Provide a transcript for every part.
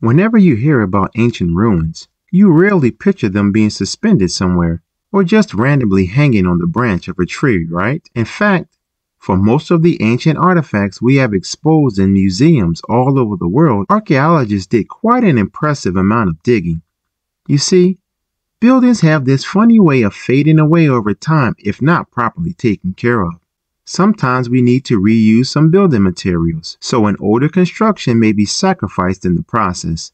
Whenever you hear about ancient ruins, you rarely picture them being suspended somewhere or just randomly hanging on the branch of a tree, right? In fact, for most of the ancient artifacts we have exposed in museums all over the world, archaeologists did quite an impressive amount of digging. You see, buildings have this funny way of fading away over time if not properly taken care of. Sometimes we need to reuse some building materials, so an older construction may be sacrificed in the process.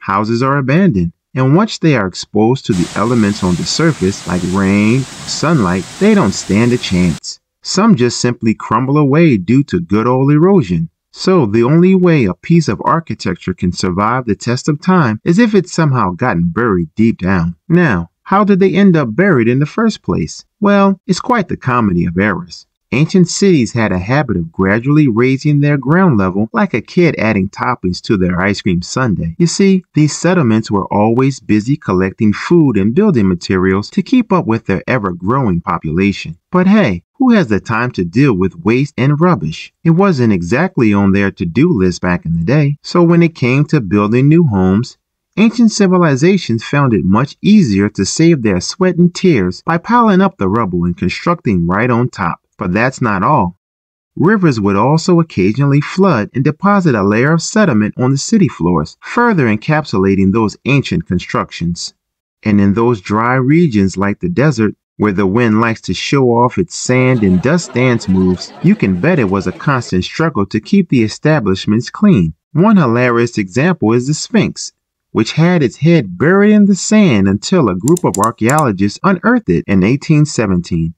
Houses are abandoned, and once they are exposed to the elements on the surface, like rain sunlight, they don't stand a chance. Some just simply crumble away due to good old erosion. So the only way a piece of architecture can survive the test of time is if it's somehow gotten buried deep down. Now, how did they end up buried in the first place? Well, it's quite the comedy of errors. Ancient cities had a habit of gradually raising their ground level like a kid adding toppings to their ice cream sundae. You see, these settlements were always busy collecting food and building materials to keep up with their ever growing population. But hey, who has the time to deal with waste and rubbish? It wasn't exactly on their to do list back in the day. So when it came to building new homes, Ancient civilizations found it much easier to save their sweat and tears by piling up the rubble and constructing right on top. But that's not all. Rivers would also occasionally flood and deposit a layer of sediment on the city floors, further encapsulating those ancient constructions. And in those dry regions like the desert, where the wind likes to show off its sand and dust dance moves, you can bet it was a constant struggle to keep the establishments clean. One hilarious example is the Sphinx, which had its head buried in the sand until a group of archaeologists unearthed it in 1817.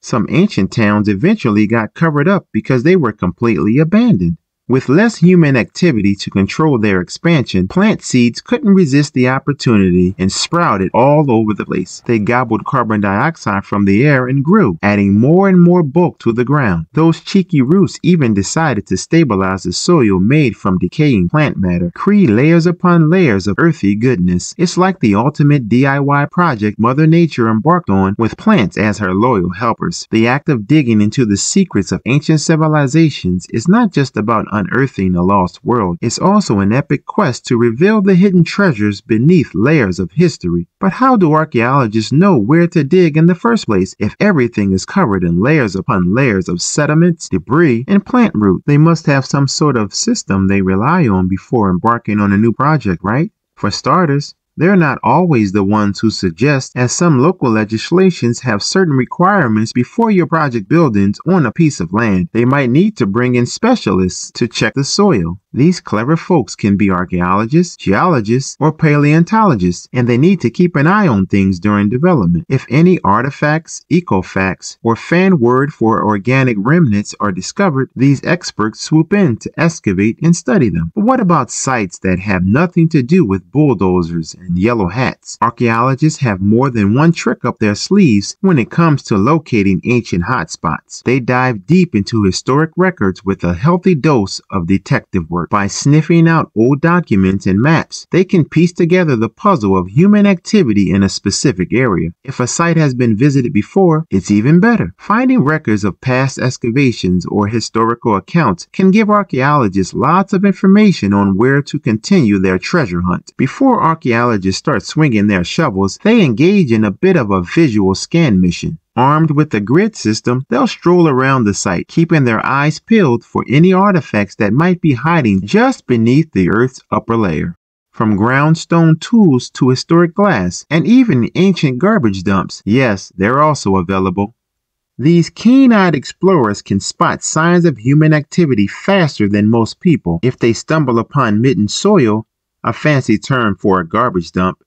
Some ancient towns eventually got covered up because they were completely abandoned. With less human activity to control their expansion, plant seeds couldn't resist the opportunity and sprouted all over the place. They gobbled carbon dioxide from the air and grew, adding more and more bulk to the ground. Those cheeky roots even decided to stabilize the soil made from decaying plant matter, create layers upon layers of earthy goodness. It's like the ultimate DIY project Mother Nature embarked on with plants as her loyal helpers. The act of digging into the secrets of ancient civilizations is not just about unearthing a lost world, it's also an epic quest to reveal the hidden treasures beneath layers of history. But how do archaeologists know where to dig in the first place if everything is covered in layers upon layers of sediments, debris, and plant root? They must have some sort of system they rely on before embarking on a new project, right? For starters, they're not always the ones who suggest, as some local legislations have certain requirements before your project buildings on a piece of land. They might need to bring in specialists to check the soil. These clever folks can be archaeologists, geologists, or paleontologists, and they need to keep an eye on things during development. If any artifacts, ecofacts, or fan word for organic remnants are discovered, these experts swoop in to excavate and study them. But what about sites that have nothing to do with bulldozers and yellow hats? Archaeologists have more than one trick up their sleeves when it comes to locating ancient hotspots. They dive deep into historic records with a healthy dose of detective work. By sniffing out old documents and maps, they can piece together the puzzle of human activity in a specific area. If a site has been visited before, it's even better. Finding records of past excavations or historical accounts can give archaeologists lots of information on where to continue their treasure hunt. Before archaeologists start swinging their shovels, they engage in a bit of a visual scan mission. Armed with the grid system, they'll stroll around the site, keeping their eyes peeled for any artifacts that might be hiding just beneath the Earth's upper layer. From ground stone tools to historic glass, and even ancient garbage dumps, yes, they're also available. These keen eyed explorers can spot signs of human activity faster than most people. If they stumble upon midden soil, a fancy term for a garbage dump,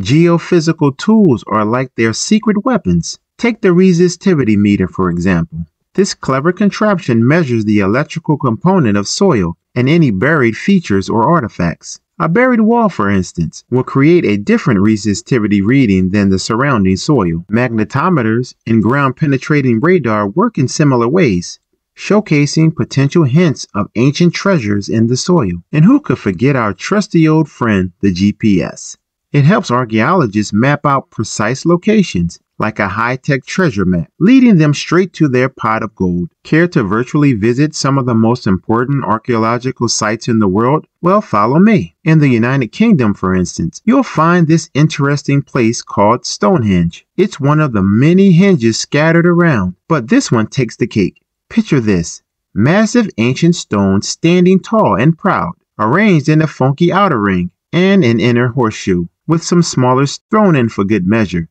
geophysical tools are like their secret weapons. Take the resistivity meter, for example. This clever contraption measures the electrical component of soil and any buried features or artifacts. A buried wall, for instance, will create a different resistivity reading than the surrounding soil. Magnetometers and ground penetrating radar work in similar ways, showcasing potential hints of ancient treasures in the soil. And who could forget our trusty old friend, the GPS? It helps archaeologists map out precise locations like a high tech treasure map, leading them straight to their pot of gold. Care to virtually visit some of the most important archaeological sites in the world? Well, follow me. In the United Kingdom, for instance, you'll find this interesting place called Stonehenge. It's one of the many henges scattered around, but this one takes the cake. Picture this massive ancient stones standing tall and proud, arranged in a funky outer ring and an inner horseshoe, with some smaller thrown in for good measure.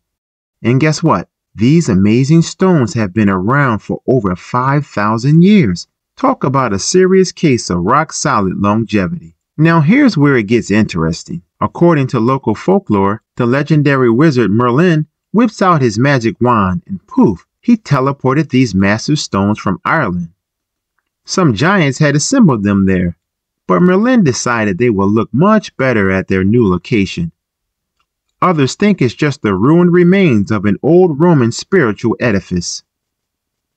And guess what? These amazing stones have been around for over 5,000 years. Talk about a serious case of rock solid longevity. Now, here's where it gets interesting. According to local folklore, the legendary wizard Merlin whips out his magic wand and poof, he teleported these massive stones from Ireland. Some giants had assembled them there, but Merlin decided they would look much better at their new location Others think it's just the ruined remains of an old Roman spiritual edifice.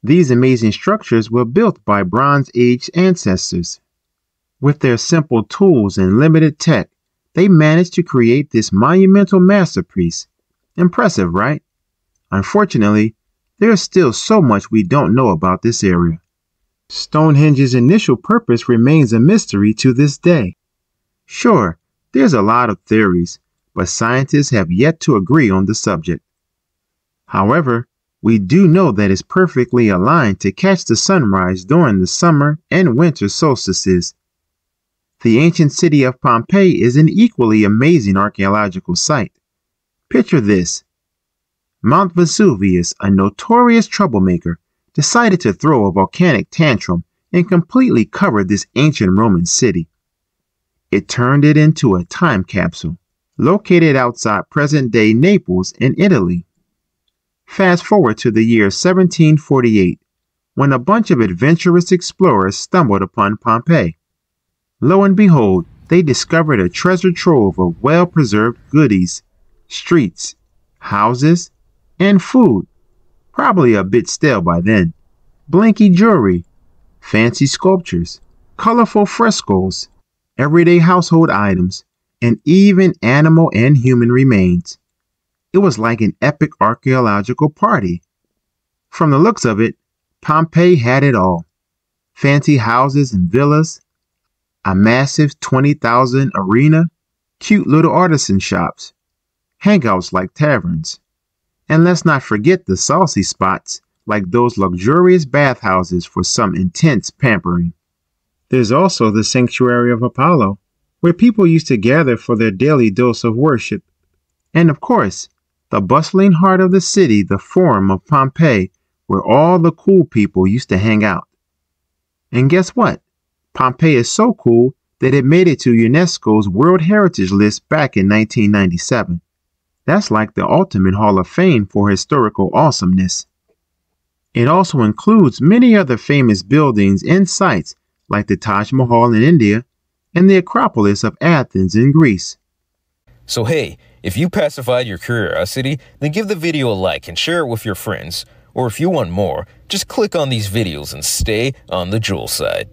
These amazing structures were built by Bronze Age ancestors. With their simple tools and limited tech, they managed to create this monumental masterpiece. Impressive, right? Unfortunately, there is still so much we don't know about this area. Stonehenge's initial purpose remains a mystery to this day. Sure, there's a lot of theories, but scientists have yet to agree on the subject. However, we do know that it's perfectly aligned to catch the sunrise during the summer and winter solstices. The ancient city of Pompeii is an equally amazing archaeological site. Picture this Mount Vesuvius, a notorious troublemaker, decided to throw a volcanic tantrum and completely covered this ancient Roman city. It turned it into a time capsule located outside present day Naples in Italy. Fast forward to the year 1748, when a bunch of adventurous explorers stumbled upon Pompeii. Lo and behold, they discovered a treasure trove of well preserved goodies, streets, houses, and food, probably a bit stale by then, blinky jewelry, fancy sculptures, colorful frescoes, everyday household items, and even animal and human remains. It was like an epic archaeological party. From the looks of it, Pompeii had it all fancy houses and villas, a massive 20,000 arena, cute little artisan shops, hangouts like taverns. And let's not forget the saucy spots like those luxurious bathhouses for some intense pampering. There's also the sanctuary of Apollo, where people used to gather for their daily dose of worship. And of course, the bustling heart of the city, the Forum of Pompeii, where all the cool people used to hang out. And guess what? Pompeii is so cool that it made it to UNESCO's World Heritage List back in 1997. That's like the ultimate Hall of Fame for historical awesomeness. It also includes many other famous buildings and sites like the Taj Mahal in India and the Acropolis of Athens in Greece. So, hey, if you pacified your curiosity, then give the video a like and share it with your friends. Or if you want more, just click on these videos and stay on the jewel side.